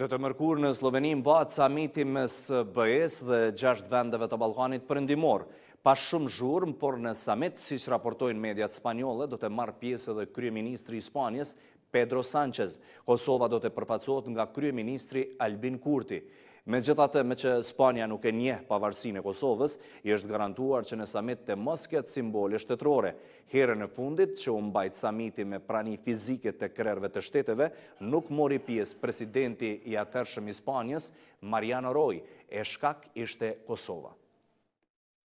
Këtë të mërkurë në Slloveni mbahet samiti mes BE-së dhe gjashtë vendeve të Ballkanit Perëndimor. Pa shumë zhurmë, por në samit, siç raportojnë mediat spanjolle, do të marrë pjesë edhe kryeministri i Spanjës, Pedro Sanchez. Kosova do të përfaqësohet nga kryeministri Albin Kurti. Megjithatë, meqë Spanja nuk e njeh pavarësinë e Kosovës, i është garantuar që në samit të mos ketë simbole shtetërore. Herën e fundit që u mbajt samiti me prani fizike të krerëve të shteteve, nuk mori pjesë presidenti i atëhershëm i Spanjës, Mariano Rajoy, e shkak ishte Kosova.